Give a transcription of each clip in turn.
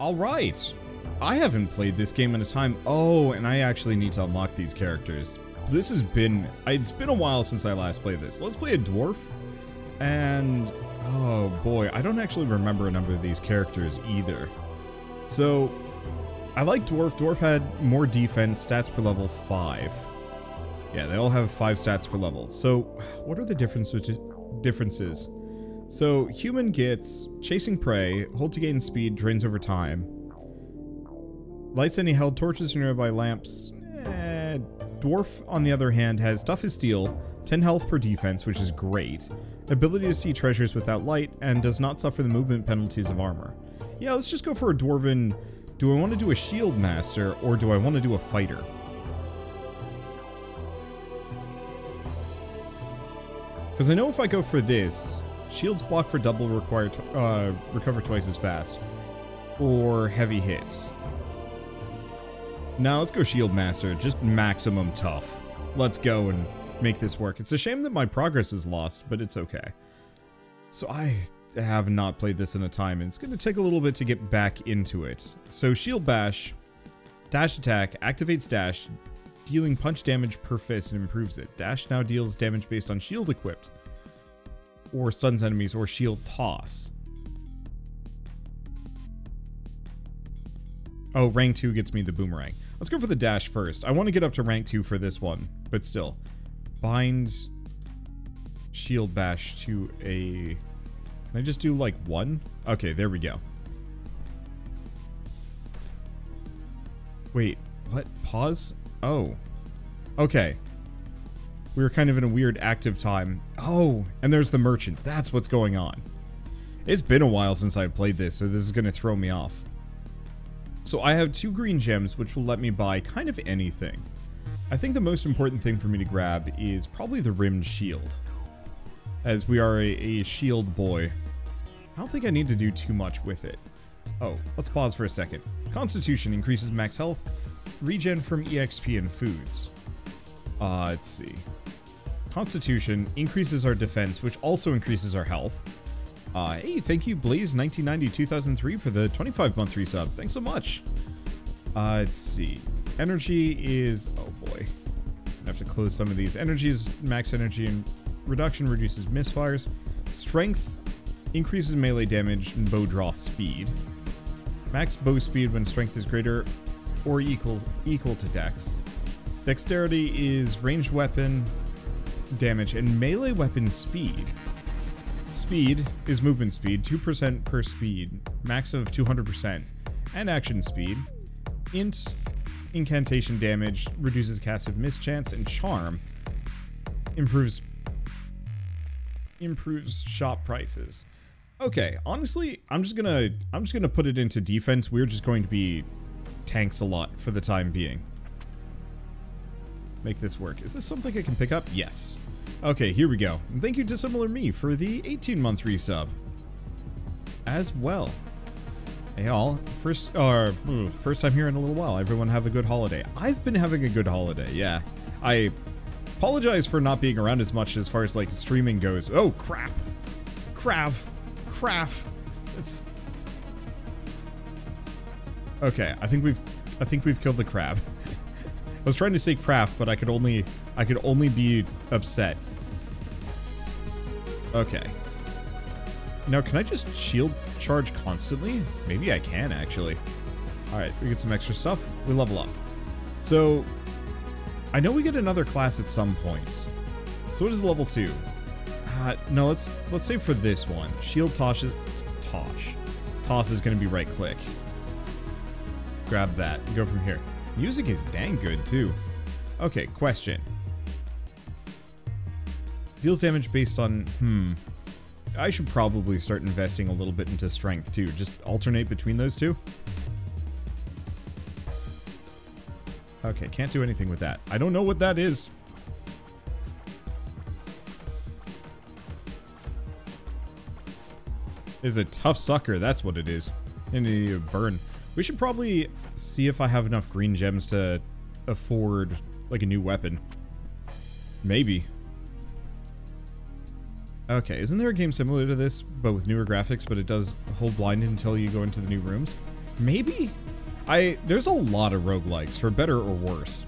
Alright. I haven't played this game in a time. Oh, and I actually need to unlock these characters. This has been... It's been a while since I last played this. Let's play a dwarf. And... Oh boy, I don't actually remember a number of these characters either. So, I like Dwarf. Dwarf had more defense, stats per level 5. Yeah, they all have 5 stats per level. So, what are the differences? differences? So, human gets chasing prey, hold to gain speed, drains over time. Lights any held torches or nearby lamps. Eh, Dwarf, on the other hand, has tough as steel, 10 health per defense, which is great, ability to see treasures without light, and does not suffer the movement penalties of armor. Yeah, let's just go for a Dwarven... Do I want to do a Shield Master, or do I want to do a Fighter? Because I know if I go for this, shields block for double require uh, recover twice as fast. Or heavy hits. Now let's go Shield Master, just maximum tough. Let's go and make this work. It's a shame that my progress is lost, but it's okay. So I have not played this in a time, and it's going to take a little bit to get back into it. So Shield Bash, Dash Attack, activates Dash, dealing punch damage per fist and improves it. Dash now deals damage based on shield equipped, or stuns enemies, or shield toss. Oh, rank 2 gets me the boomerang. Let's go for the dash first. I want to get up to rank 2 for this one, but still. Bind shield bash to a... Can I just do like one? Okay, there we go. Wait, what? Pause? Oh. Okay. We were kind of in a weird active time. Oh, and there's the merchant. That's what's going on. It's been a while since I've played this, so this is going to throw me off. So I have two green gems, which will let me buy kind of anything. I think the most important thing for me to grab is probably the rimmed shield. As we are a, a shield boy. I don't think I need to do too much with it. Oh, let's pause for a second. Constitution increases max health, regen from EXP and foods. Uh, let's see. Constitution increases our defense, which also increases our health. Uh, hey, thank you, Blaze1990-2003 for the 25-month resub. Thanks so much. Uh, let's see. Energy is... Oh, boy. I have to close some of these. Energy is max energy and reduction reduces misfires. Strength increases melee damage and bow draw speed. Max bow speed when strength is greater or equals equal to dex. Dexterity is ranged weapon damage and melee weapon speed. Speed is movement speed, 2% per speed, max of 200%, and action speed. Int incantation damage reduces cast of mischance and charm improves improves shop prices. Okay, honestly, I'm just gonna I'm just gonna put it into defense. We're just going to be tanks a lot for the time being. Make this work. Is this something I can pick up? Yes. Okay, here we go. And thank you to Similar Me for the 18-month resub. As well. Hey all, first uh, first time here in a little while. Everyone have a good holiday. I've been having a good holiday, yeah. I apologize for not being around as much as far as like streaming goes. Oh crap. Crap. Crap. It's Okay, I think we've I think we've killed the crab. I was trying to say craft, but I could only I could only be upset. Okay. Now, can I just shield charge constantly? Maybe I can, actually. Alright, we get some extra stuff. We level up. So, I know we get another class at some point. So what is level 2? Uh, no, let's let's save for this one. Shield toss, tosh. Toss is going to be right click. Grab that. Go from here. Music is dang good, too. Okay, question. Deals damage based on... Hmm. I should probably start investing a little bit into strength, too. Just alternate between those two. Okay, can't do anything with that. I don't know what that is. Is a tough sucker, that's what it is. And a burn. We should probably see if I have enough green gems to afford, like, a new weapon. Maybe. Okay, isn't there a game similar to this, but with newer graphics, but it does hold blind until you go into the new rooms? Maybe? I There's a lot of roguelikes, for better or worse.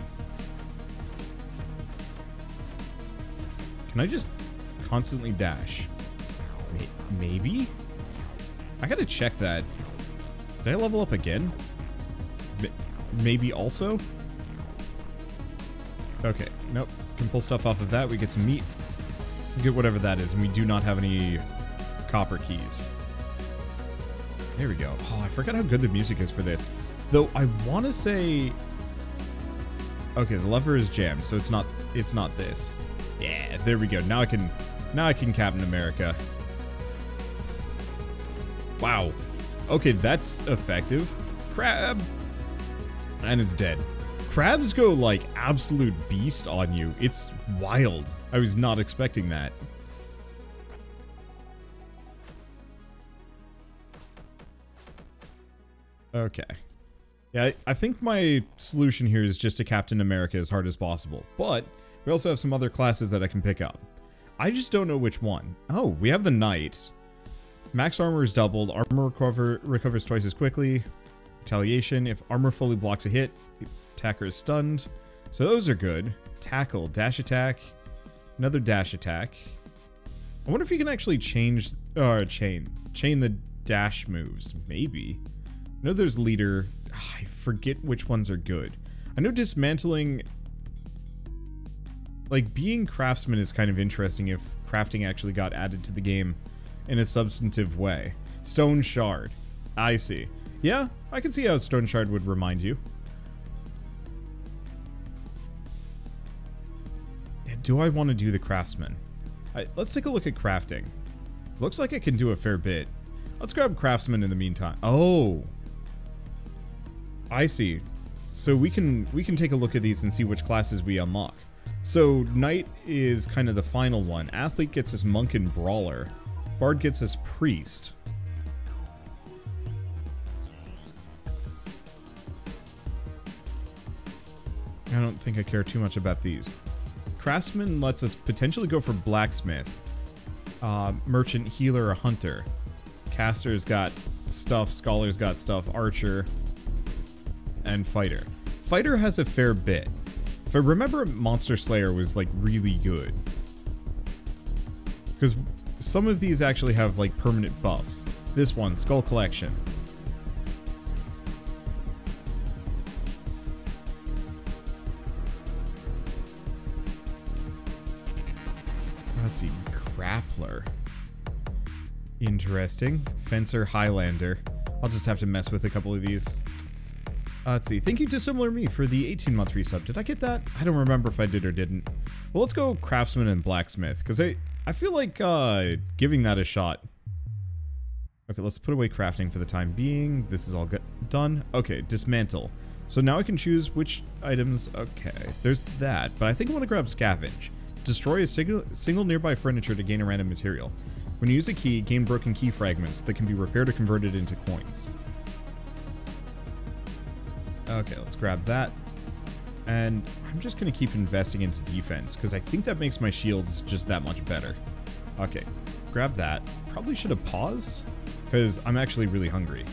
Can I just constantly dash? Maybe? I gotta check that. Did I level up again? Maybe also? Okay, nope. Can pull stuff off of that. We get some meat. Get whatever that is, and we do not have any copper keys. There we go. Oh, I forgot how good the music is for this. Though I want to say... Okay, the lever is jammed, so it's not it's not this. Yeah, there we go. Now I can now I can Captain America. Wow. Okay, that's effective. Crab. And it's dead. Crabs go like absolute beast on you. It's wild. I was not expecting that. Okay. Yeah, I think my solution here is just to Captain America as hard as possible. But we also have some other classes that I can pick up. I just don't know which one. Oh, we have the Knight. Max armor is doubled. Armor recover, recovers twice as quickly. Retaliation. If armor fully blocks a hit, the attacker is stunned. So those are good. Tackle. Dash attack. Another dash attack. I wonder if you can actually change... Or uh, chain. Chain the dash moves. Maybe. I know there's leader. I forget which ones are good. I know dismantling... Like, being craftsman is kind of interesting if crafting actually got added to the game in a substantive way. Stoneshard. I see. Yeah, I can see how Stoneshard would remind you. Do I want to do the Craftsman? let's take a look at crafting. Looks like I can do a fair bit. Let's grab Craftsman in the meantime. Oh. I see. So we can we can take a look at these and see which classes we unlock. So Knight is kind of the final one. Athlete gets his Monk and Brawler. Bard gets his Priest. I don't think I care too much about these. Craftsman lets us potentially go for Blacksmith. Uh, merchant, Healer, or Hunter. Caster's got stuff, Scholar's got stuff, Archer, and Fighter. Fighter has a fair bit. If I remember, Monster Slayer was like really good. Because some of these actually have like permanent buffs. This one, Skull Collection. Let's see, Grappler. Interesting. Fencer, Highlander. I'll just have to mess with a couple of these. Uh, let's see. Thank you to Similar Me for the 18-month resub. Did I get that? I don't remember if I did or didn't. Well, let's go Craftsman and Blacksmith, because I, I feel like uh, giving that a shot. Okay, let's put away crafting for the time being. This is all done. Okay, dismantle. So now I can choose which items... Okay, there's that, but I think I want to grab Scavenge. Destroy a single, single nearby furniture to gain a random material. When you use a key, gain broken key fragments that can be repaired or converted into coins. Okay, let's grab that. And I'm just going to keep investing into defense, because I think that makes my shields just that much better. Okay, grab that. Probably should have paused, because I'm actually really hungry.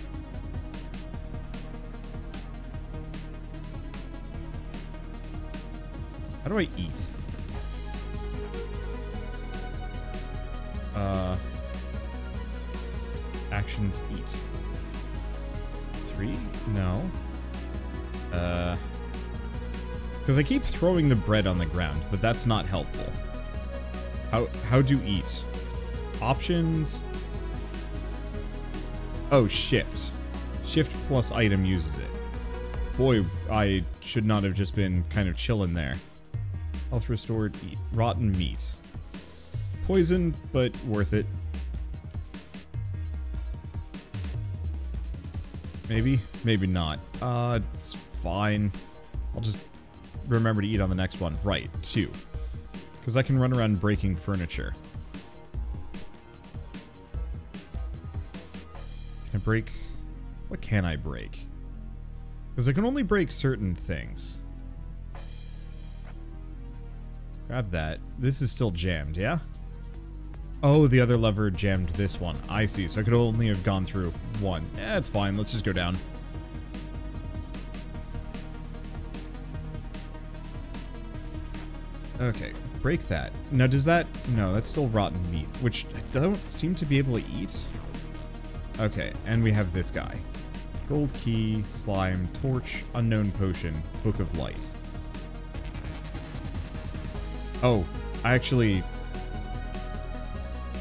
How do I eat? Uh, actions eat. Three? No. Uh, because I keep throwing the bread on the ground, but that's not helpful. How how do eat? Options. Oh, shift. Shift plus item uses it. Boy, I should not have just been kind of chilling there. Health restored, eat. Rotten meat. Poison, but worth it. Maybe? Maybe not. Uh, it's fine. I'll just remember to eat on the next one. Right, two. Because I can run around breaking furniture. Can I break... What can I break? Because I can only break certain things. Grab that. This is still jammed, yeah? Oh, the other lever jammed this one. I see. So I could only have gone through one. Yeah, it's fine. Let's just go down. Okay, break that. Now, does that... No, that's still rotten meat, which I don't seem to be able to eat. Okay, and we have this guy. Gold key, slime, torch, unknown potion, book of light. Oh, I actually...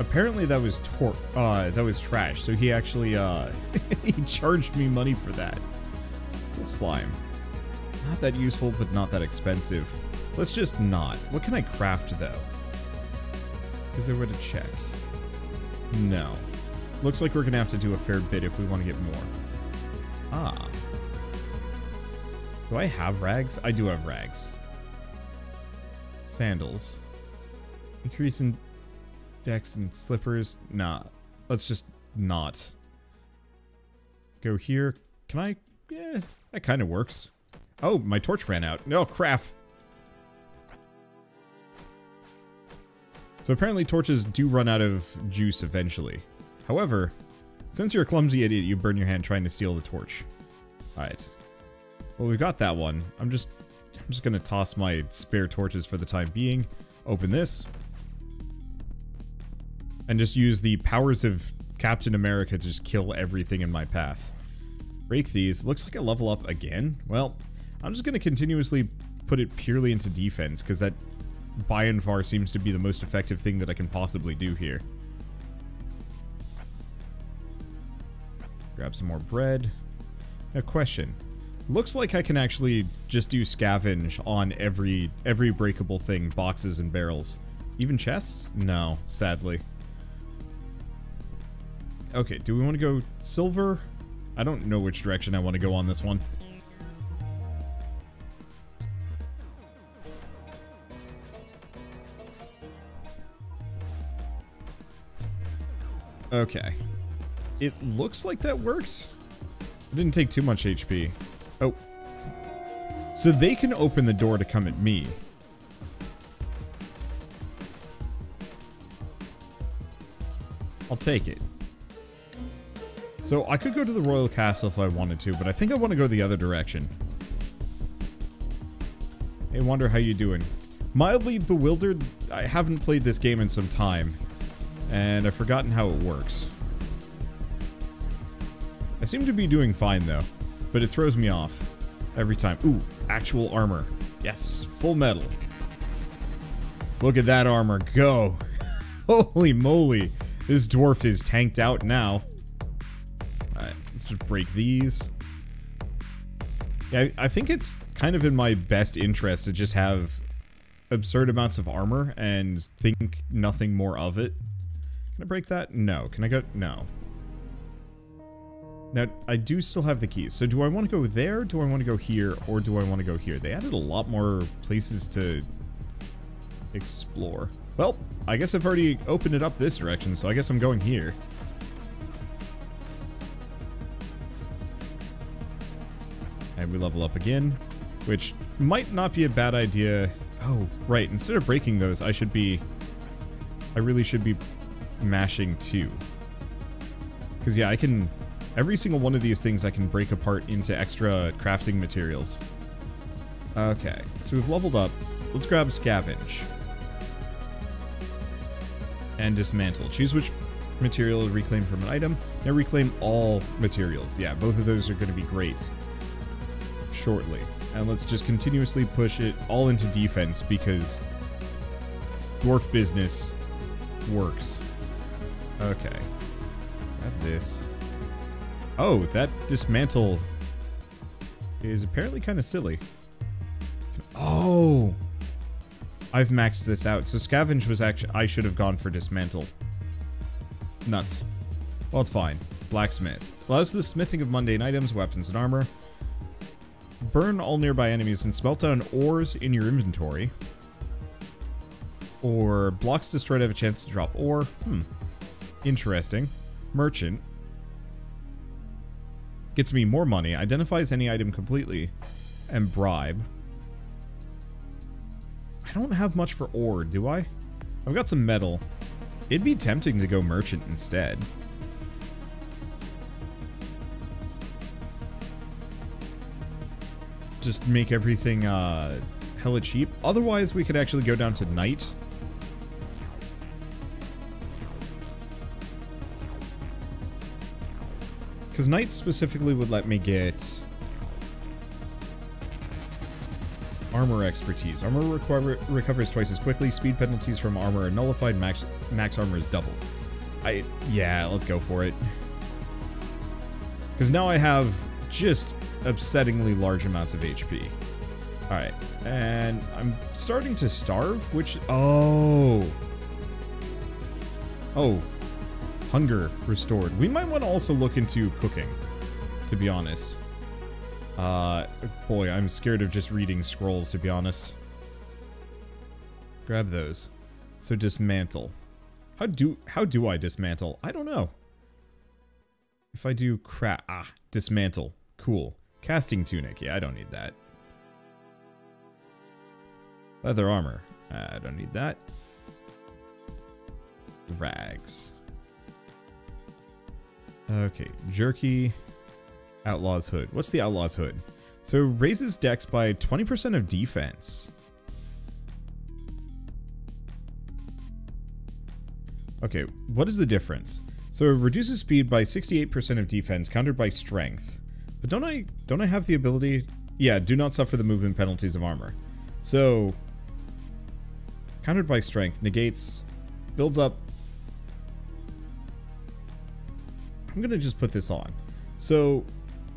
Apparently that was tor uh, that was trash, so he actually, uh, he charged me money for that. So slime. Not that useful, but not that expensive. Let's just not. What can I craft, though? Is there way to check? No. Looks like we're going to have to do a fair bit if we want to get more. Ah. Do I have rags? I do have rags. Sandals. Increase in dex and slippers. Nah. Let's just not. Go here. Can I? Yeah, that kind of works. Oh, my torch ran out. No, crap. So apparently torches do run out of juice eventually. However, since you're a clumsy idiot, you burn your hand trying to steal the torch. Alright. Well, we've got that one. I'm just I'm just gonna toss my spare torches for the time being. Open this. And just use the powers of Captain America to just kill everything in my path. Break these. Looks like I level up again. Well, I'm just gonna continuously put it purely into defense, because that by and far seems to be the most effective thing that I can possibly do here. Grab some more bread. A question. Looks like I can actually just do scavenge on every every breakable thing, boxes and barrels. Even chests? No, sadly. Okay, do we want to go silver? I don't know which direction I want to go on this one. Okay. It looks like that worked. It didn't take too much HP. Oh. So they can open the door to come at me. I'll take it. So I could go to the Royal Castle if I wanted to, but I think I want to go the other direction. Hey, wonder how you doing. Mildly bewildered. I haven't played this game in some time. And I've forgotten how it works. I seem to be doing fine, though. But it throws me off. Every time. Ooh, actual armor. Yes, full metal. Look at that armor go. Holy moly. This dwarf is tanked out now. Alright, let's just break these. Yeah, I think it's kind of in my best interest to just have absurd amounts of armor and think nothing more of it. Can I break that? No. Can I go? No. Now, I do still have the keys. So do I want to go there, do I want to go here, or do I want to go here? They added a lot more places to explore. Well, I guess I've already opened it up this direction, so I guess I'm going here. And we level up again, which might not be a bad idea. Oh, right. Instead of breaking those, I should be... I really should be mashing two. Because, yeah, I can... Every single one of these things I can break apart into extra crafting materials. Okay, so we've leveled up. Let's grab Scavenge. And Dismantle. Choose which material to reclaim from an item. Now reclaim all materials. Yeah, both of those are going to be great. Shortly. And let's just continuously push it all into defense because dwarf business works. Okay. Got this. Oh, that dismantle is apparently kind of silly. Oh! I've maxed this out. So scavenge was actually... I should have gone for dismantle. Nuts. Well, it's fine. Blacksmith. Allows the smithing of mundane items, weapons, and armor. Burn all nearby enemies and smelt down ores in your inventory. Or blocks destroyed have a chance to drop ore. Hmm. Interesting. Merchant. Gets me more money, identifies any item completely, and bribe. I don't have much for ore, do I? I've got some metal. It'd be tempting to go merchant instead. Just make everything uh, hella cheap. Otherwise, we could actually go down to Knight. Because Knight specifically would let me get armor expertise. Armor recover recovers twice as quickly. Speed penalties from armor are nullified. Max max armor is doubled. I yeah, let's go for it. Because now I have just upsettingly large amounts of HP. Alright, and I'm starting to starve, which... Oh! Oh. Hunger restored. We might want to also look into cooking, to be honest. Uh, boy, I'm scared of just reading scrolls, to be honest. Grab those. So dismantle. How do how do I dismantle? I don't know. If I do crap, ah, dismantle. Cool. Casting tunic. Yeah, I don't need that. Leather armor. I don't need that. Rags. Okay, jerky. Outlaw's Hood. What's the Outlaw's Hood? So raises dex by 20% of defense. Okay, what is the difference? So reduces speed by 68% of defense, countered by strength. But don't I don't I have the ability? Yeah, do not suffer the movement penalties of armor. So countered by strength negates builds up I'm gonna just put this on. So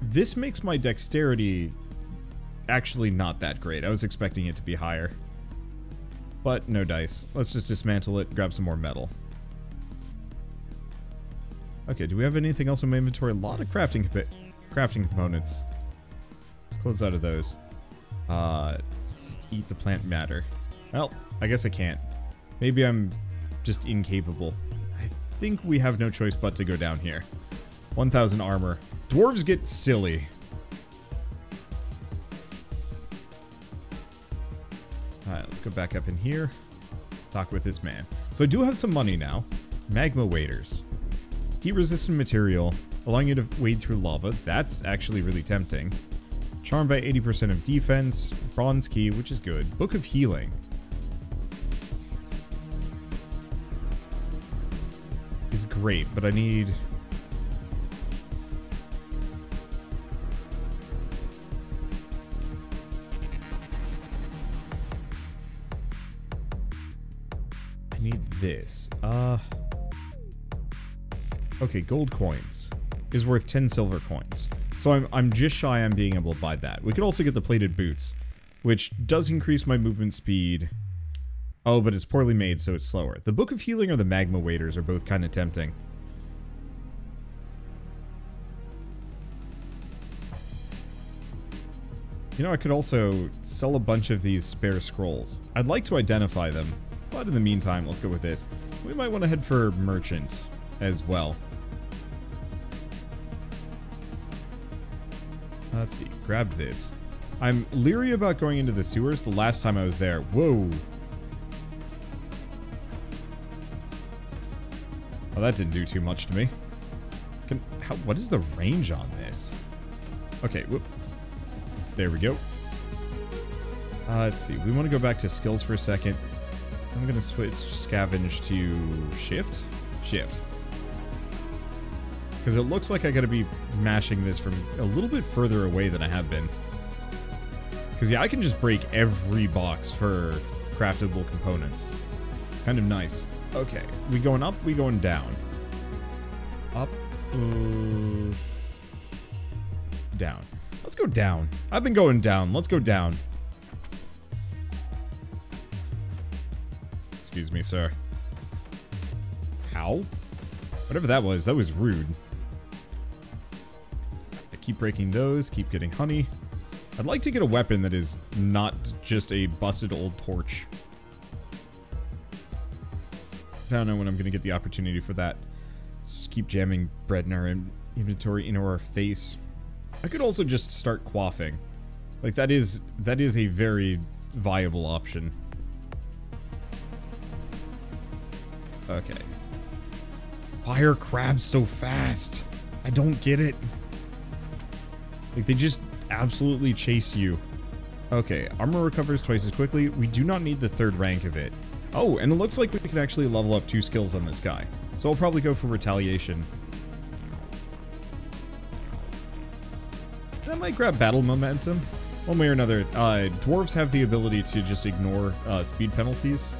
this makes my dexterity actually not that great. I was expecting it to be higher. But no dice. Let's just dismantle it, grab some more metal. Okay, do we have anything else in my inventory? A lot of crafting crafting components. Close out of those. Uh, eat the plant matter. Well, I guess I can't. Maybe I'm just incapable. I think we have no choice but to go down here. 1,000 armor. Dwarves get silly. Alright, let's go back up in here. Talk with this man. So I do have some money now. Magma waders. Heat-resistant material, allowing you to wade through lava. That's actually really tempting. Charmed by 80% of defense. Bronze key, which is good. Book of Healing. Is great, but I need this? Uh... Okay, gold coins is worth 10 silver coins. So I'm, I'm just shy on being able to buy that. We could also get the plated boots, which does increase my movement speed. Oh, but it's poorly made, so it's slower. The Book of Healing or the Magma Waders are both kind of tempting. You know, I could also sell a bunch of these spare scrolls. I'd like to identify them, but in the meantime, let's go with this. We might want to head for Merchant as well. Let's see. Grab this. I'm leery about going into the sewers the last time I was there. Whoa. Oh, that didn't do too much to me. Can, how, what is the range on this? Okay, whoop. There we go. Uh, let's see. We want to go back to skills for a second. I'm gonna switch scavenge to shift? Shift. Because it looks like I gotta be mashing this from a little bit further away than I have been. Because yeah, I can just break every box for craftable components. Kind of nice. Okay, we going up, we going down. Up, uh, down. Let's go down. I've been going down. Let's go down. Excuse me, sir. How? Whatever that was, that was rude. I keep breaking those, keep getting honey. I'd like to get a weapon that is not just a busted old torch. I don't know when I'm going to get the opportunity for that. Just keep jamming bread in our inventory into our face. I could also just start quaffing. Like, that is, that is a very viable option. Okay. Why are crabs so fast? I don't get it. Like, they just absolutely chase you. Okay, armor recovers twice as quickly. We do not need the third rank of it. Oh, and it looks like we can actually level up two skills on this guy. So I'll probably go for retaliation. And I might grab battle momentum. One way or another, uh, dwarves have the ability to just ignore uh, speed penalties.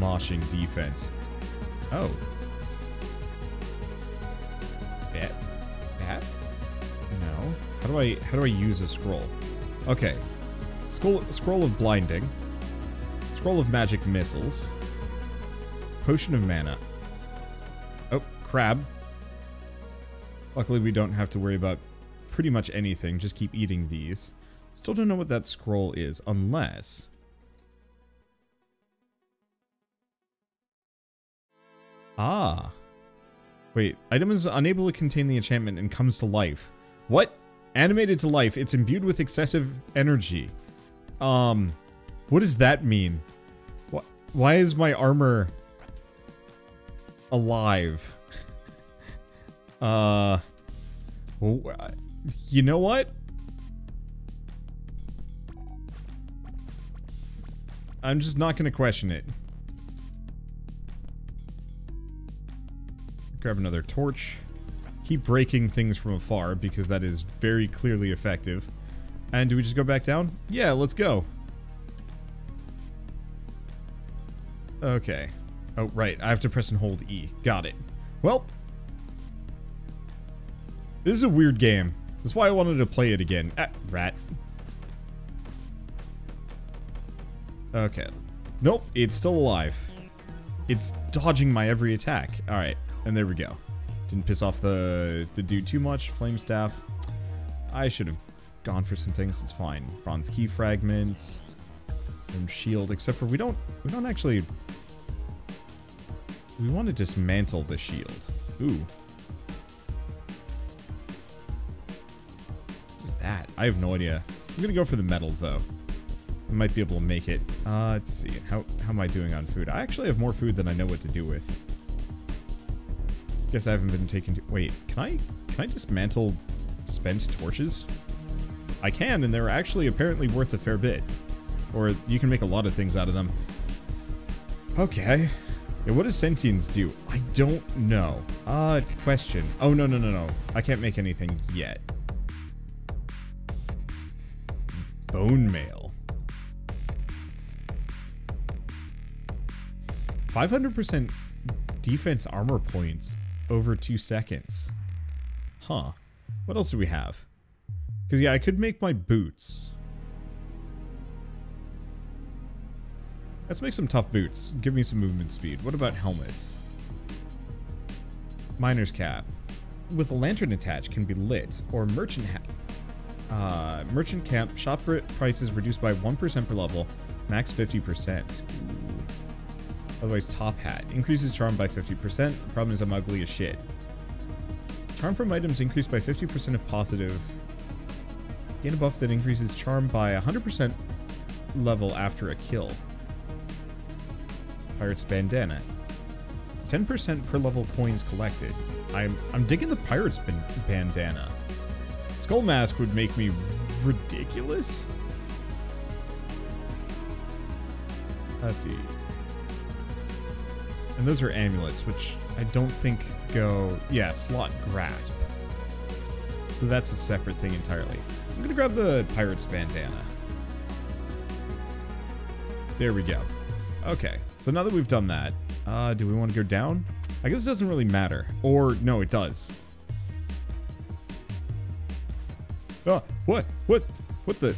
Moshing defense. Oh. Bet. Bat? No. How do I how do I use a scroll? Okay. Scroll scroll of blinding. Scroll of magic missiles. Potion of mana. Oh, crab. Luckily we don't have to worry about pretty much anything. Just keep eating these. Still don't know what that scroll is, unless... Ah. Wait, item is unable to contain the enchantment and comes to life. What? Animated to life. It's imbued with excessive energy. Um, what does that mean? What? Why is my armor alive? uh, you know what? I'm just not to question it. Grab another torch. Keep breaking things from afar because that is very clearly effective. And do we just go back down? Yeah, let's go. Okay. Oh, right. I have to press and hold E. Got it. Well. This is a weird game. That's why I wanted to play it again. Ah, rat. Okay. Nope, it's still alive. It's dodging my every attack. Alright. And there we go. Didn't piss off the, the dude too much. Flame staff. I should have gone for some things. It's fine. Bronze key fragments. And shield. Except for we don't we don't actually we want to dismantle the shield. Ooh. What is that? I have no idea. I'm gonna go for the metal though. I might be able to make it. Uh, let's see. How, how am I doing on food? I actually have more food than I know what to do with. Guess I haven't been taken to... Wait, can I... Can I dismantle spent torches? I can, and they're actually apparently worth a fair bit. Or you can make a lot of things out of them. Okay. Yeah, what does sentience do? I don't know. Uh, question. Oh, no, no, no, no. I can't make anything yet. Bone mail. 500% defense armor points over two seconds. Huh. What else do we have? Because, yeah, I could make my boots. Let's make some tough boots. Give me some movement speed. What about helmets? Miner's cap. With a lantern attached can be lit. Or merchant hat. Uh, merchant camp. Shop prices reduced by 1% per level. Max 50%. Ooh. Otherwise, top hat. Increases charm by 50%. The problem is I'm ugly as shit. Charm from items increased by 50% if positive. Gain a buff that increases charm by 100% level after a kill. Pirate's Bandana. 10% per level coins collected. I'm I'm digging the Pirate's Bandana. Skull Mask would make me ridiculous. Let's see. And those are amulets, which I don't think go... Yeah, slot grasp. So that's a separate thing entirely. I'm to grab the Pirate's Bandana. There we go. Okay, so now that we've done that, uh, do we want to go down? I guess it doesn't really matter. Or, no, it does. Oh, what? What? What the?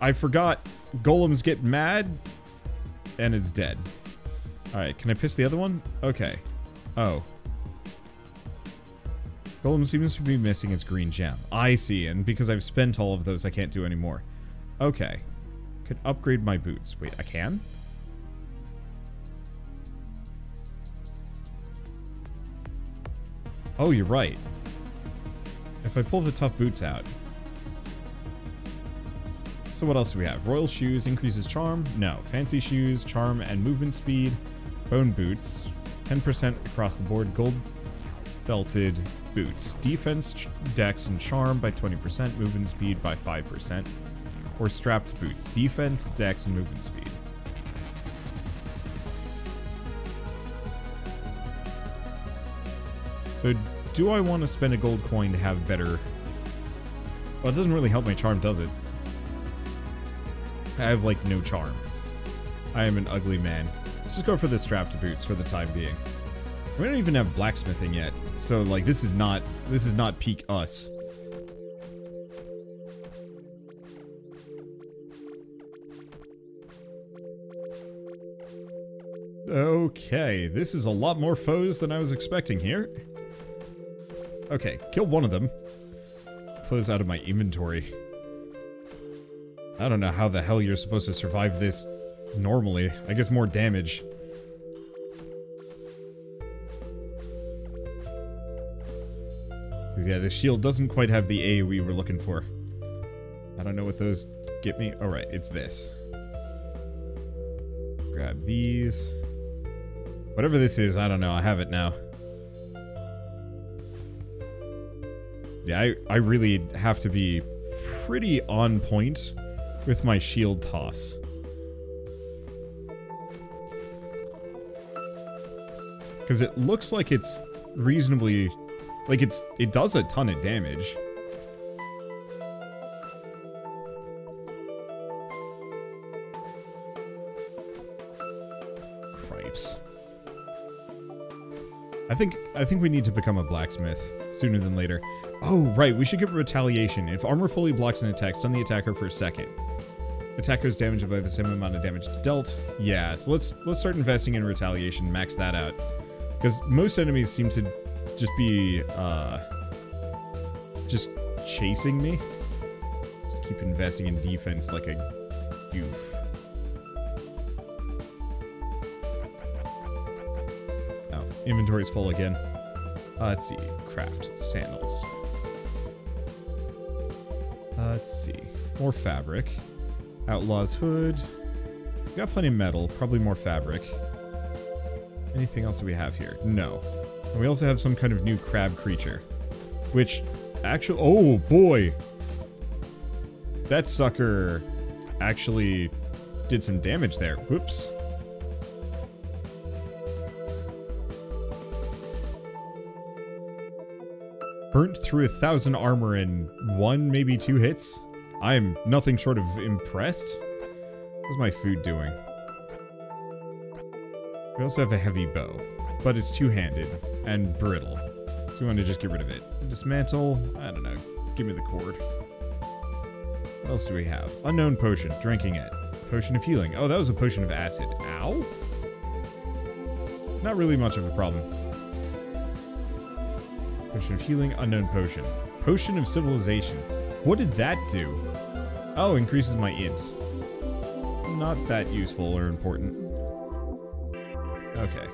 I forgot golems get mad and it's dead. Alright, can I piss the other one? Okay. Oh. Golem seems to be missing its green gem. I see, and because I've spent all of those, I can't do anymore. Okay. Could upgrade my boots. Wait, I can? Oh, you're right. If I pull the tough boots out, so what else do we have? Royal shoes increases charm? No. Fancy shoes, charm, and movement speed. Bone boots. 10% across the board. Gold belted boots. Defense, dex, and charm by 20%. Movement speed by 5%. Or strapped boots. Defense, dex, and movement speed. So do I want to spend a gold coin to have better... Well, it doesn't really help my charm, does it? I have, like, no charm. I am an ugly man. Let's just go for the strapped boots for the time being. We don't even have blacksmithing yet, so, like, this is not... This is not peak us. Okay, this is a lot more foes than I was expecting here. Okay, kill one of them. Close out of my inventory. I don't know how the hell you're supposed to survive this normally. I guess more damage. Yeah, the shield doesn't quite have the A we were looking for. I don't know what those get me. Alright, it's this. Grab these. Whatever this is, I don't know. I have it now. Yeah, I, I really have to be pretty on point with my shield toss. Because it looks like it's reasonably... Like, it's it does a ton of damage. Cripes. I think I think we need to become a blacksmith sooner than later. Oh, right, we should get retaliation. If armor fully blocks an attack, stun the attacker for a second. Attacker's damaged by the same amount of damage dealt. Yeah, so let's let's start investing in retaliation, max that out. Because most enemies seem to just be uh just chasing me. Just keep investing in defense like a goof. Oh, inventory's full again. Uh, let's see. Craft sandals. Uh, let's see. More fabric. Outlaw's hood. We got plenty of metal. Probably more fabric. Anything else that we have here? No. And we also have some kind of new crab creature. Which, actually... Oh, boy! That sucker actually did some damage there. Whoops. burnt through a thousand armor in one, maybe two hits. I am nothing short of impressed. How's my food doing? We also have a heavy bow, but it's two-handed and brittle. So we want to just get rid of it. Dismantle, I don't know, give me the cord. What else do we have? Unknown potion, drinking it. Potion of healing. Oh, that was a potion of acid. Ow? Not really much of a problem. Potion of healing, unknown potion. Potion of civilization. What did that do? Oh, increases my int. Not that useful or important. Okay.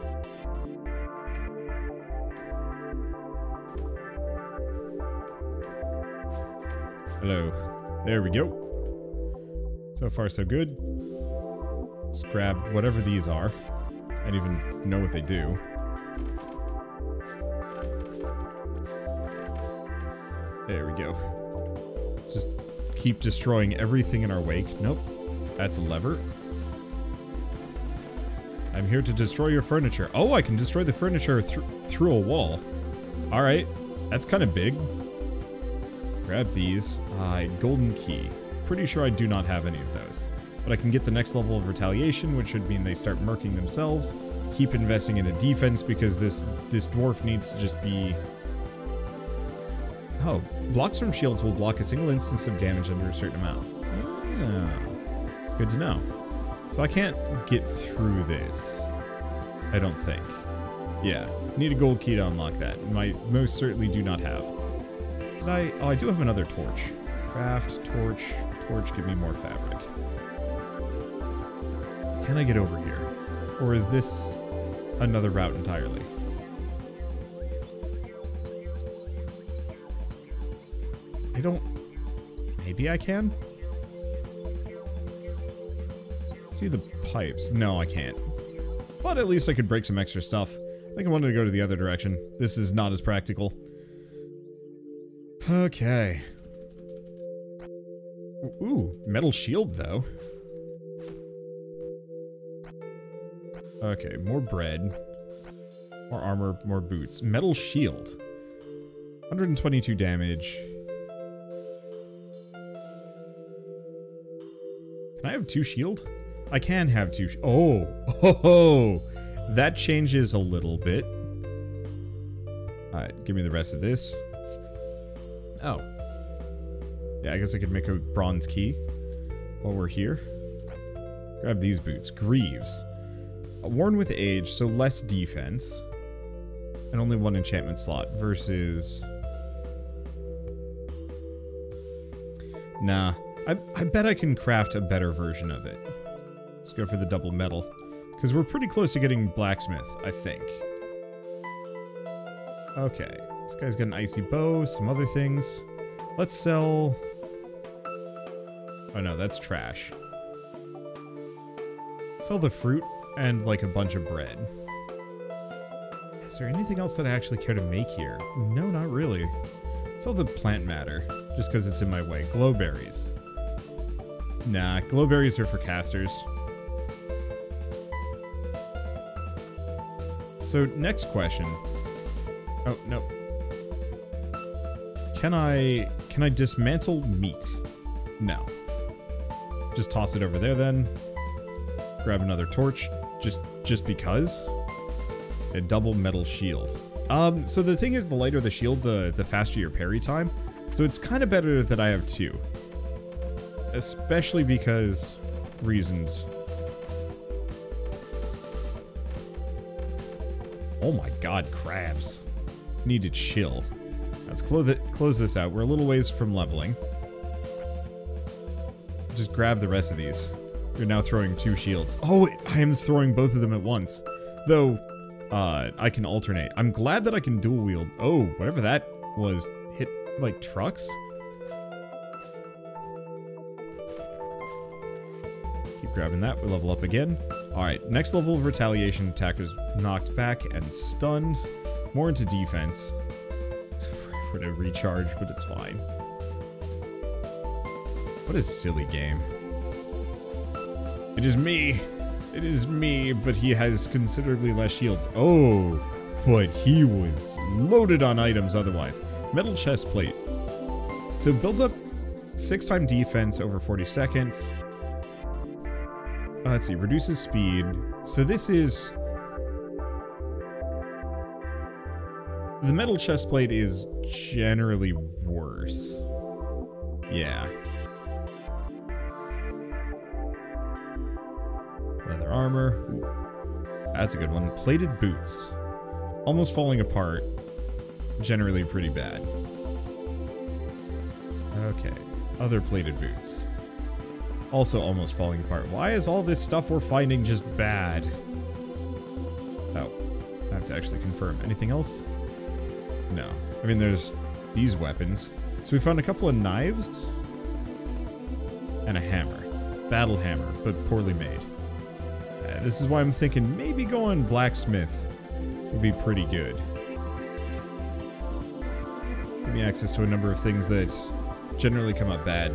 Hello. There we go. So far, so good. Let's grab whatever these are. I don't even know what they do. There we go. Let's just keep destroying everything in our wake. Nope. That's a lever. I'm here to destroy your furniture. Oh, I can destroy the furniture th through a wall. Alright. That's kind of big. Grab these. Uh, golden key. Pretty sure I do not have any of those. But I can get the next level of retaliation, which should mean they start murking themselves. Keep investing in a defense because this this dwarf needs to just be Oh, blocks from shields will block a single instance of damage under a certain amount. Oh, good to know. So I can't get through this. I don't think. Yeah, need a gold key to unlock that. Might most certainly do not have. Did I? Oh, I do have another torch. Craft, torch, torch, give me more fabric. Can I get over here? Or is this another route entirely? I don't... Maybe I can? See the pipes. No, I can't. But at least I could break some extra stuff. I think I wanted to go to the other direction. This is not as practical. Okay. Ooh, metal shield though. Okay, more bread. More armor, more boots. Metal shield. 122 damage. Can I have two shield? I can have two. oh, oh, that changes a little bit. All right, give me the rest of this. Oh. Yeah, I guess I could make a bronze key while we're here. Grab these boots. Greaves. Worn with age, so less defense. And only one enchantment slot versus... Nah. I, I bet I can craft a better version of it. Let's go for the double metal. Because we're pretty close to getting blacksmith, I think. Okay. This guy's got an icy bow, some other things. Let's sell... Oh no, that's trash. Sell the fruit and like a bunch of bread. Is there anything else that I actually care to make here? No, not really. Sell the plant matter, just because it's in my way. Glowberries. Nah, glowberries are for casters. So, next question. Oh, no. Can I... Can I dismantle meat? No. Just toss it over there then. Grab another torch. Just just because. A double metal shield. Um, so the thing is, the lighter the shield, the, the faster your parry time. So it's kind of better that I have two. Especially because reasons. Oh my god, crabs. Need to chill. Let's close, it, close this out. We're a little ways from leveling. Just grab the rest of these. You're now throwing two shields. Oh, I am throwing both of them at once. Though, uh, I can alternate. I'm glad that I can dual wield. Oh, whatever that was, hit, like, trucks? Grabbing that. We level up again. Alright, next level of retaliation. Attackers knocked back and stunned. More into defense. It's for to recharge, but it's fine. What a silly game. It is me. It is me, but he has considerably less shields. Oh, but he was loaded on items otherwise. Metal chest plate. So builds up 6 time defense over 40 seconds. Uh, let's see, reduces speed. So this is... The metal chest plate is generally worse. Yeah. Leather armor. Ooh. That's a good one. Plated boots. Almost falling apart. Generally pretty bad. Okay. Other plated boots. Also almost falling apart. Why is all this stuff we're finding just bad? Oh. I have to actually confirm. Anything else? No. I mean, there's these weapons. So we found a couple of knives. And a hammer. Battle hammer, but poorly made. Uh, this is why I'm thinking maybe going blacksmith would be pretty good. Give me access to a number of things that generally come up bad.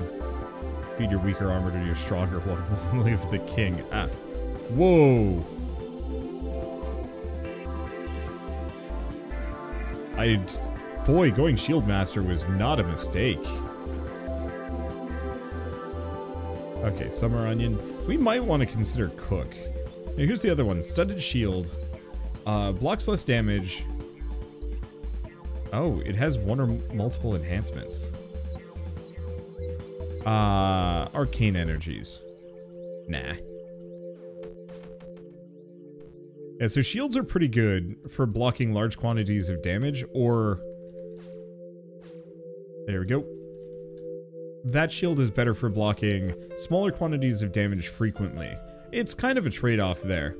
Feed your weaker armor to your stronger one. Leave the king. Ah. Whoa! I... Boy, going Shield Master was not a mistake. Okay, Summer Onion. We might want to consider Cook. Now here's the other one. Studded shield. Uh, blocks less damage. Oh, it has one or multiple enhancements. Uh, arcane energies. Nah. Yeah, so shields are pretty good for blocking large quantities of damage, or... There we go. That shield is better for blocking smaller quantities of damage frequently it's kind of a trade-off there.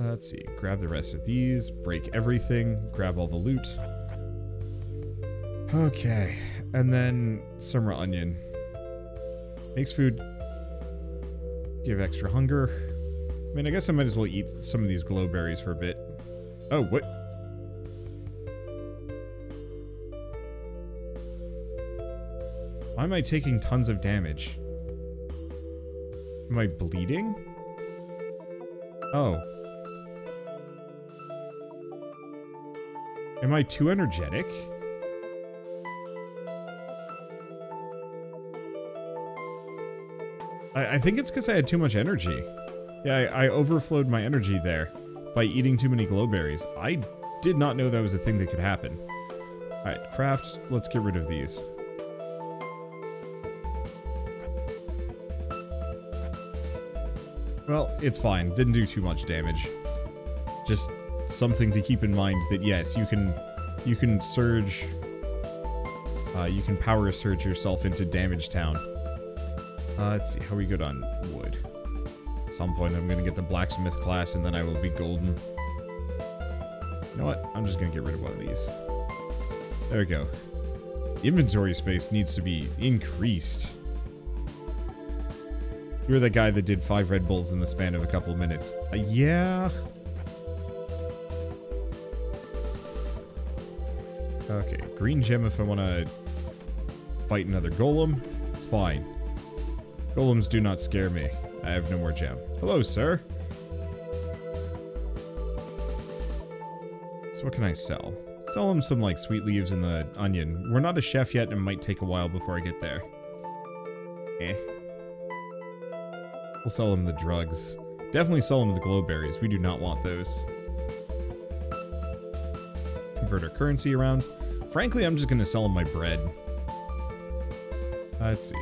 Uh, let's see, grab the rest of these, break everything, grab all the loot. Okay, and then summer onion. Makes food Give extra hunger. I mean, I guess I might as well eat some of these glow berries for a bit. Oh, what? Why am I taking tons of damage? Am I bleeding? Oh. Am I too energetic? I, I think it's because I had too much energy. Yeah, I, I overflowed my energy there by eating too many glowberries. I did not know that was a thing that could happen. Alright, craft. Let's get rid of these. Well, it's fine. Didn't do too much damage. Just something to keep in mind that yes, you can you can surge uh, you can power surge yourself into damage town. Uh, let's see, how we good on wood? At some point I'm gonna get the blacksmith class and then I will be golden. You know what? I'm just gonna get rid of one of these. There we go. Inventory space needs to be increased. You're the guy that did five Red Bulls in the span of a couple minutes. Uh, yeah. Okay, green gem if I want to fight another golem. It's fine. Golems do not scare me. I have no more gem. Hello, sir. So what can I sell? Sell him some, like, sweet leaves and the onion. We're not a chef yet and it might take a while before I get there. Eh. We'll sell him the drugs. Definitely sell him the glowberries. We do not want those. Convert our currency around. Frankly, I'm just to sell him my bread. Uh, let's see.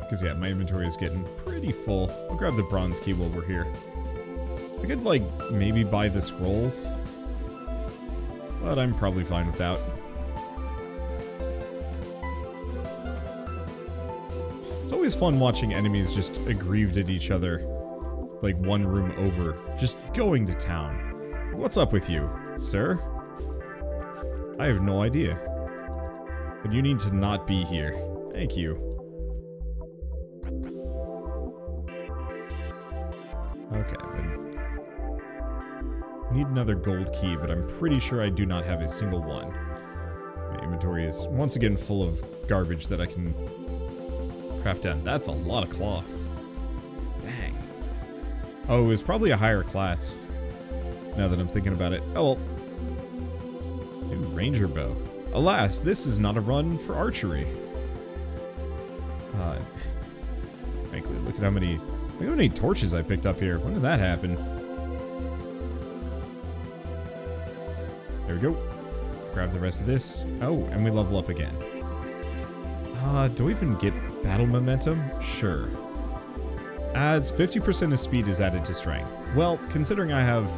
Because, yeah, my inventory is getting pretty full. I'll grab the bronze key while we're here. I could, like, maybe buy the scrolls. But I'm probably fine without. It's always fun watching enemies just aggrieved at each other. Like one room over. Just going to town. What's up with you, sir? I have no idea. But you need to not be here. Thank you. Okay, then. Need another gold key, but I'm pretty sure I do not have a single one. My inventory is once again full of garbage that I can craft down. That's a lot of cloth. Dang. Oh, it was probably a higher class. Now that I'm thinking about it. Oh, well. Ranger bow. Alas, this is not a run for archery. Uh, frankly, look at how many, look how many torches I picked up here. When did that happen? There we go. Grab the rest of this. Oh, and we level up again. Uh, do we even get battle momentum? Sure. Adds 50% of speed is added to strength. Well, considering I have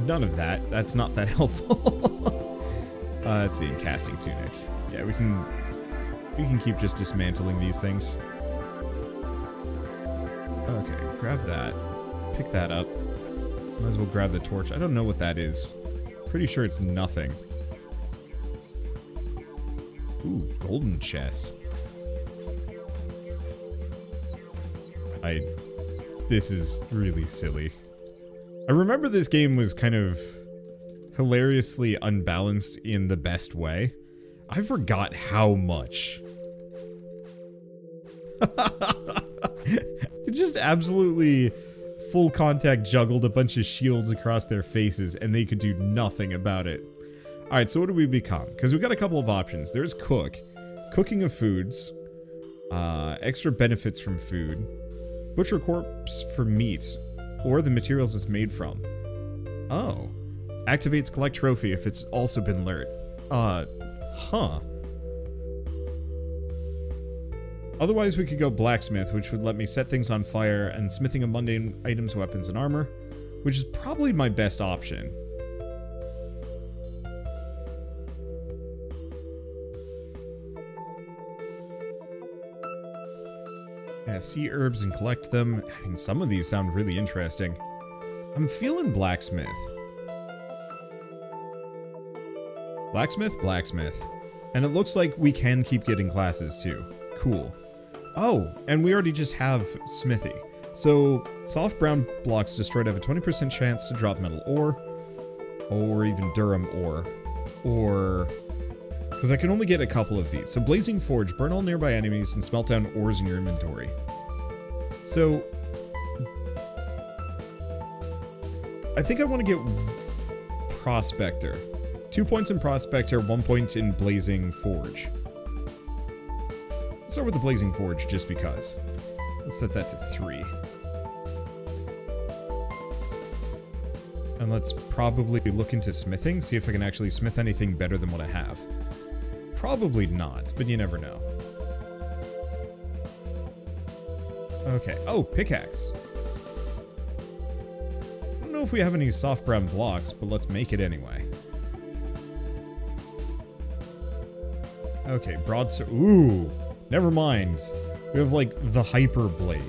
none of that, that's not that helpful. Uh, let's see, casting tunic. Yeah, we can we can keep just dismantling these things. Okay, grab that. Pick that up. Might as well grab the torch. I don't know what that is. Pretty sure it's nothing. Ooh, golden chest. I... This is really silly. I remember this game was kind of hilariously unbalanced in the best way. I forgot how much. Just absolutely full contact juggled a bunch of shields across their faces and they could do nothing about it. Alright, so what do we become? Because we've got a couple of options. There's cook, cooking of foods, uh, extra benefits from food, butcher corpse for meat, or the materials it's made from. Oh. Activates collect trophy if it's also been learned. Uh, huh. Otherwise, we could go blacksmith, which would let me set things on fire, and smithing of mundane items, weapons, and armor, which is probably my best option. Yeah, see herbs and collect them. Mean, some of these sound really interesting. I'm feeling blacksmith. Blacksmith, blacksmith. And it looks like we can keep getting classes too. Cool. Oh, and we already just have smithy. So, soft brown blocks destroyed have a 20% chance to drop metal ore, or even Durham ore, or... Because I can only get a couple of these. So, Blazing Forge, burn all nearby enemies and smelt down ores in your inventory. So, I think I want to get Prospector. Two points in Prospector, one point in Blazing Forge. Let's start with the Blazing Forge, just because. Let's set that to three. And let's probably look into smithing, see if I can actually smith anything better than what I have. Probably not, but you never know. Okay. Oh, pickaxe. I don't know if we have any soft brown blocks, but let's make it anyway. Okay, broadsword. Ooh, never mind. We have, like, the hyper blade.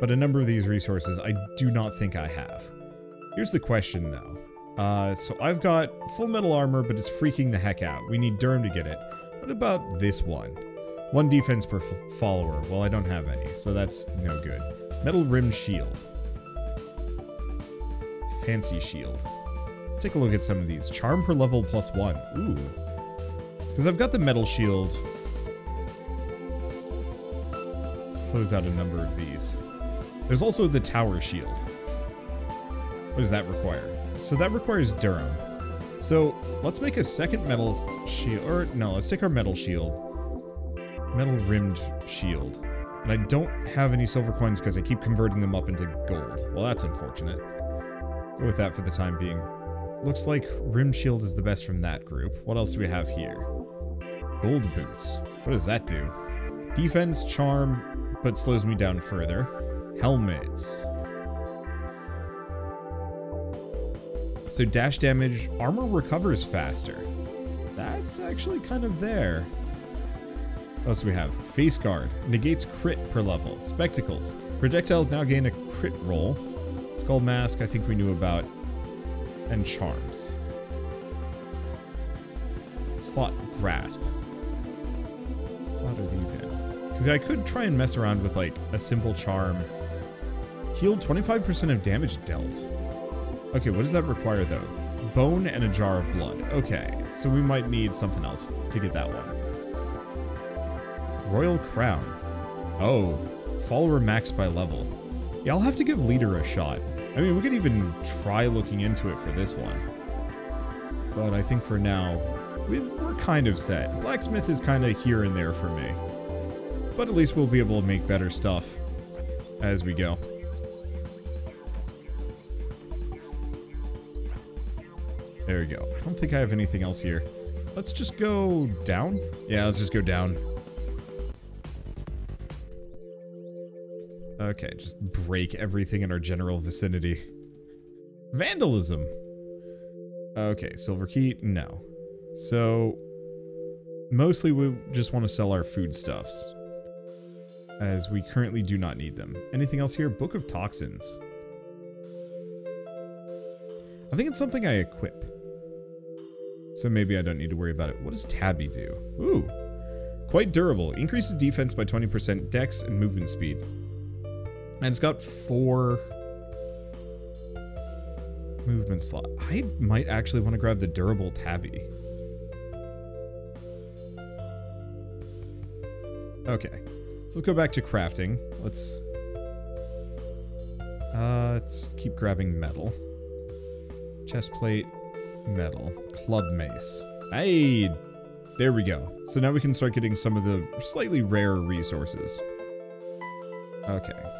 But a number of these resources I do not think I have. Here's the question, though. Uh, so I've got full metal armor, but it's freaking the heck out. We need Durham to get it. What about this one? One defense per follower. Well, I don't have any, so that's no good. Metal rim shield. Fancy shield. Let's take a look at some of these. Charm per level plus one. Ooh. Because I've got the metal shield. Close out a number of these. There's also the tower shield. What does that require? So that requires Durham. So let's make a second metal shield. Or no, let's take our metal shield. Metal rimmed shield. And I don't have any silver coins because I keep converting them up into gold. Well, that's unfortunate. Go with that for the time being. Looks like rim shield is the best from that group. What else do we have here? Gold boots. What does that do? Defense, charm, but slows me down further. Helmets. So dash damage, armor recovers faster. That's actually kind of there. What else do we have? Face guard. Negates crit per level. Spectacles. Projectiles now gain a crit roll. Skull mask, I think we knew about. And charms. Slot grasp. Are these in? Because I could try and mess around with like a simple charm. Healed 25% of damage dealt. Okay, what does that require, though? Bone and a jar of blood. Okay, so we might need something else to get that one. Royal Crown. Oh, follower max by level. Yeah, I'll have to give Leader a shot. I mean, we could even try looking into it for this one. But I think for now, we are kind of set. Blacksmith is kind of here and there for me. But at least we'll be able to make better stuff as we go. There we go. I don't think I have anything else here. Let's just go down? Yeah, let's just go down. Okay, just break everything in our general vicinity. Vandalism! Okay, silver key, no. So, mostly we just want to sell our foodstuffs. As we currently do not need them. Anything else here? Book of Toxins. I think it's something I equip. So maybe I don't need to worry about it. What does Tabby do? Ooh. Quite durable. Increases defense by 20%, dex, and movement speed. And it's got four movement slot. I might actually want to grab the durable Tabby. Okay. So let's go back to crafting. Let's... Uh, let's keep grabbing metal. Chest plate metal. Club mace. Hey! There we go. So now we can start getting some of the slightly rarer resources. Okay.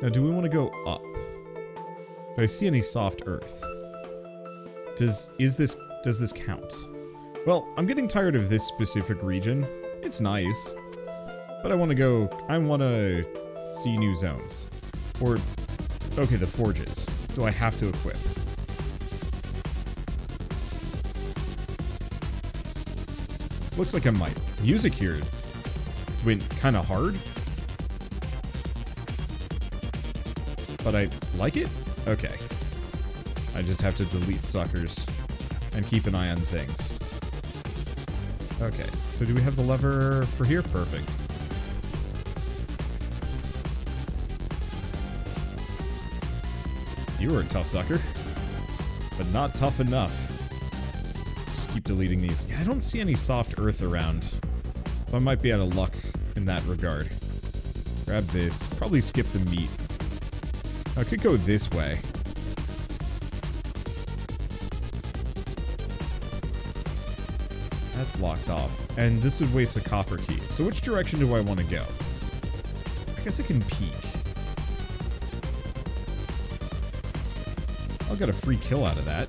Now, do we want to go up? Do I see any soft earth? Does, is this, does this count? Well, I'm getting tired of this specific region. It's nice. But I want to go, I want to see new zones. Or, okay, the forges. Do I have to equip? Looks like I might. Music here went kind of hard. But I like it? Okay. I just have to delete suckers and keep an eye on things. Okay, so do we have the lever for here? Perfect. You were a tough sucker, but not tough enough. Just keep deleting these. Yeah, I don't see any soft earth around, so I might be out of luck in that regard. Grab this. Probably skip the meat. I could go this way. That's locked off. And this would waste a copper key. So which direction do I want to go? I guess I can peek. I'll get a free kill out of that.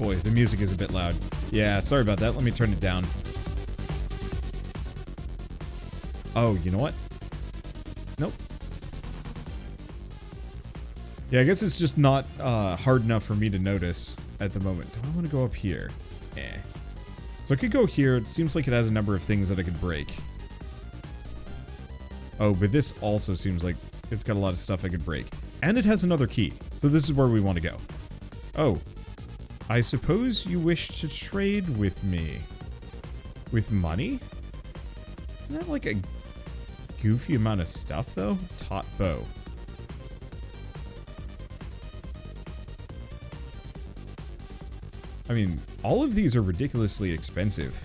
Boy, the music is a bit loud. Yeah, sorry about that. Let me turn it down. Oh, you know what? Yeah, I guess it's just not uh, hard enough for me to notice at the moment. Do I want to go up here? Eh. So I could go here. It seems like it has a number of things that I could break. Oh, but this also seems like it's got a lot of stuff I could break. And it has another key. So this is where we want to go. Oh. I suppose you wish to trade with me. With money? Isn't that like a goofy amount of stuff, though? Taut bow. I mean, all of these are ridiculously expensive.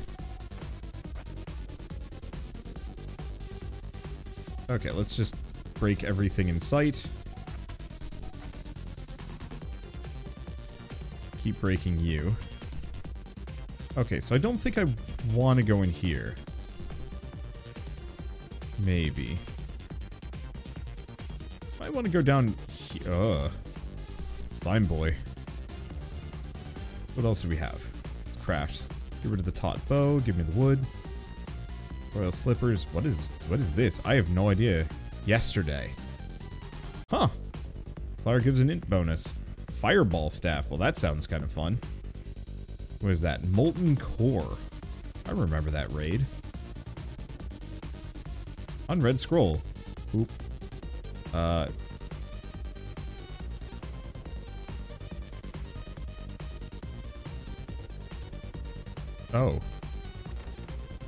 Okay, let's just break everything in sight. Keep breaking you. Okay, so I don't think I want to go in here. Maybe. I want to go down here. Ugh. Slime boy. What else do we have? Let's craft. Get rid of the taut bow. Give me the wood. Royal slippers. What is what is this? I have no idea. Yesterday. Huh. Flower gives an int bonus. Fireball staff. Well, that sounds kind of fun. What is that? Molten core. I remember that raid. Unread scroll. Oop. Uh. Oh.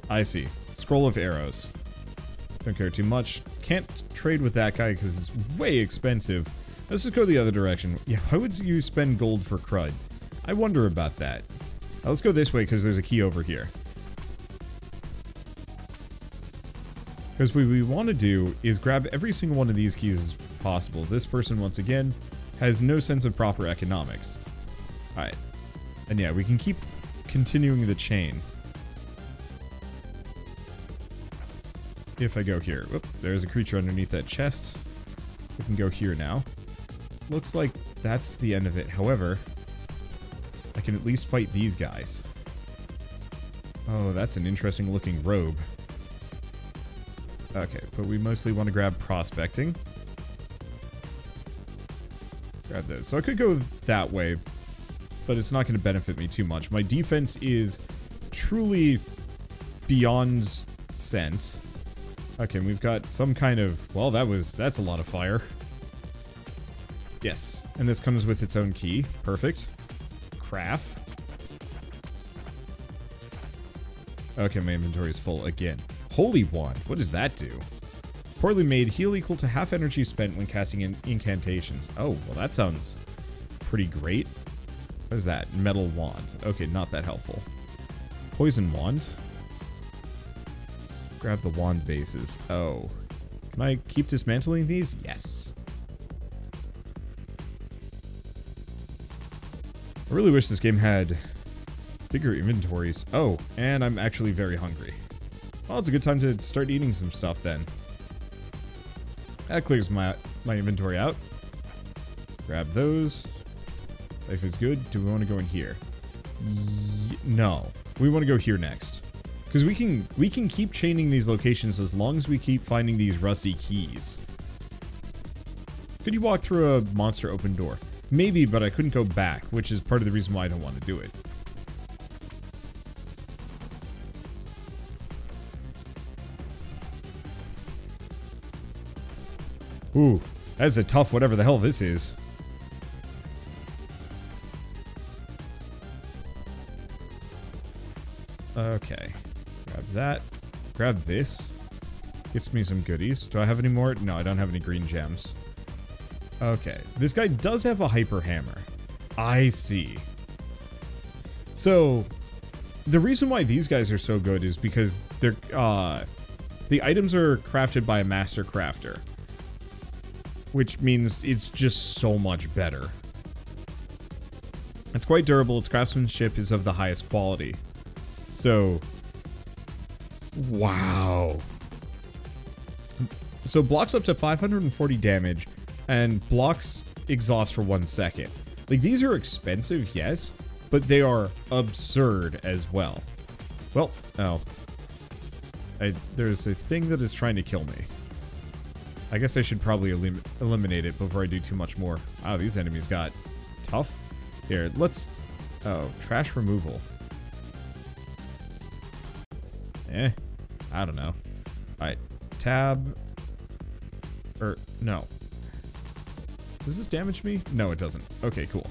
I see. Scroll of arrows. Don't care too much. Can't trade with that guy because it's way expensive. Let's just go the other direction. Yeah, why would you spend gold for crud? I wonder about that. Now let's go this way because there's a key over here. Because what we want to do is grab every single one of these keys as possible. This person, once again, has no sense of proper economics. Alright. And yeah, we can keep continuing the chain. If I go here. Whoop, there's a creature underneath that chest. So I can go here now. Looks like that's the end of it. However, I can at least fight these guys. Oh, that's an interesting looking robe. Okay, but we mostly want to grab prospecting. Grab those. So I could go that way, but it's not going to benefit me too much. My defense is truly beyond sense. Okay, we've got some kind of... Well, that was... That's a lot of fire. Yes, and this comes with its own key. Perfect. Craft. Okay, my inventory is full again. Holy Wand. What does that do? Poorly made, heal equal to half energy spent when casting in incantations. Oh, well that sounds pretty great. What is that? Metal Wand. Okay, not that helpful. Poison Wand. Grab the wand bases. Oh. Can I keep dismantling these? Yes. I really wish this game had bigger inventories. Oh, and I'm actually very hungry. Well, it's a good time to start eating some stuff then. That clears my my inventory out. Grab those. Life is good. Do we want to go in here? Y no. We want to go here next. Because we can we can keep chaining these locations as long as we keep finding these rusty keys. Could you walk through a monster open door? Maybe, but I couldn't go back, which is part of the reason why I don't want to do it. Ooh, that's a tough whatever the hell this is. Grab this. Gets me some goodies. Do I have any more? No, I don't have any green gems. Okay. This guy does have a hyper hammer. I see. So, the reason why these guys are so good is because they're, uh, the items are crafted by a master crafter. Which means it's just so much better. It's quite durable, its craftsmanship is of the highest quality. So, wow. So blocks up to 540 damage, and blocks exhaust for one second. Like, these are expensive, yes, but they are absurd as well. Well, oh. I, there's a thing that is trying to kill me. I guess I should probably elim eliminate it before I do too much more. Wow, these enemies got tough. Here, let's... Oh, trash removal. Eh, I don't know. Alright, tab... Or, no. Does this damage me? No, it doesn't. Okay, cool.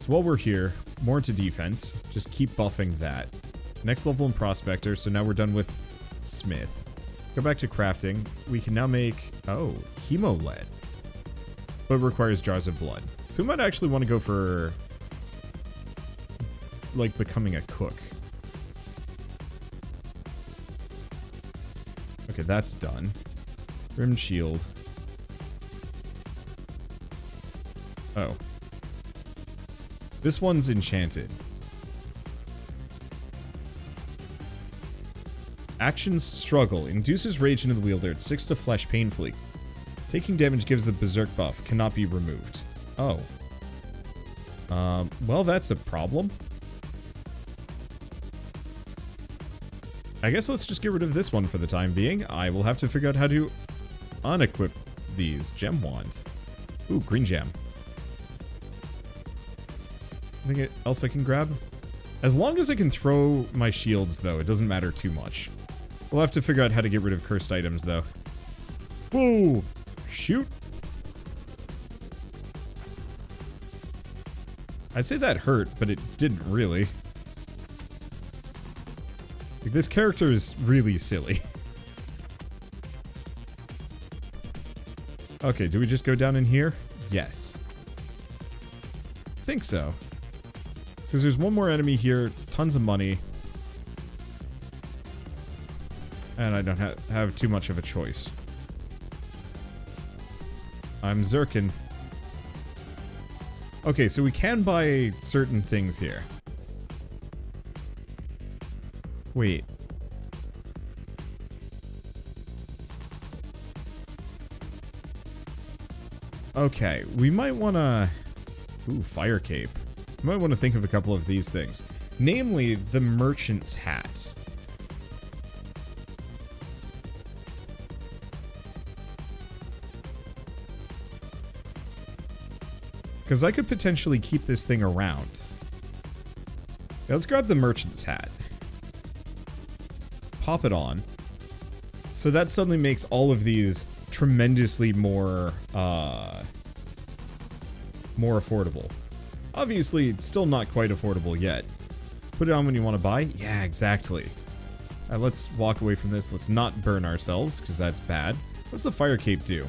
So while we're here, more into defense. Just keep buffing that. Next level in Prospector, so now we're done with Smith. Go back to crafting. We can now make, oh, Hemo Lead. But requires jars of blood. So we might actually want to go for, like, becoming a cook. Okay, that's done. Rim shield. Oh. This one's enchanted. Actions struggle. Induces rage into the wielder. It sticks to flesh painfully. Taking damage gives the berserk buff. Cannot be removed. Oh. Um, well, that's a problem. I guess let's just get rid of this one for the time being. I will have to figure out how to unequip these gem wands. Ooh, green gem. Anything else I can grab? As long as I can throw my shields, though, it doesn't matter too much. We'll have to figure out how to get rid of cursed items, though. Whoa! Shoot! I'd say that hurt, but it didn't really. This character is really silly. okay, do we just go down in here? Yes. I think so. Because there's one more enemy here, tons of money. And I don't ha have too much of a choice. I'm Zirkin. Okay, so we can buy certain things here. Wait. Okay, we might want to... Ooh, fire cape. We might want to think of a couple of these things. Namely, the merchant's hat. Because I could potentially keep this thing around. Let's grab the merchant's hat. Pop it on. So that suddenly makes all of these tremendously more, uh, more affordable. Obviously, it's still not quite affordable yet. Put it on when you want to buy? Yeah, exactly. Right, let's walk away from this. Let's not burn ourselves, because that's bad. What's the fire cape do?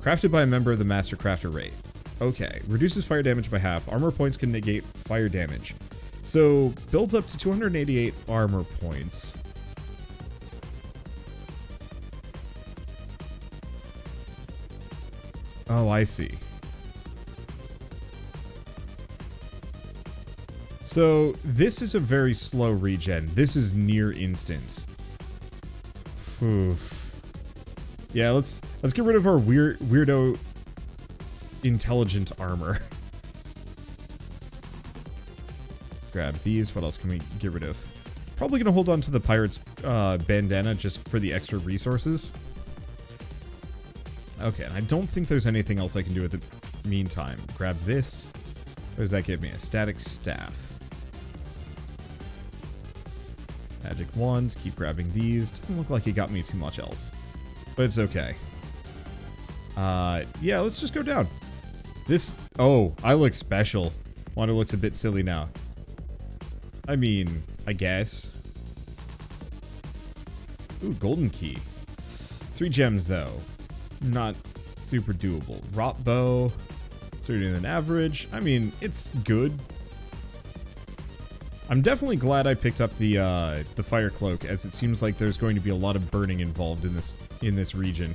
Crafted by a member of the Master Crafter Rate. Okay, reduces fire damage by half. Armor points can negate fire damage. So, builds up to 288 armor points. Oh, I see. So, this is a very slow regen. This is near instant. Oof. Yeah, let's let's get rid of our weird weirdo intelligent armor. Grab these. What else can we get rid of? Probably gonna hold on to the pirate's uh, bandana just for the extra resources. Okay, and I don't think there's anything else I can do at the meantime. Grab this. What does that give me? A static staff. Magic wands, keep grabbing these. Doesn't look like it got me too much else. But it's okay. Uh, yeah, let's just go down. This, oh, I look special. Wanda looks a bit silly now. I mean, I guess. Ooh, golden key. Three gems, though. Not super doable. Rot bow, sturdier than average. I mean, it's good. I'm definitely glad I picked up the uh, the fire cloak, as it seems like there's going to be a lot of burning involved in this in this region.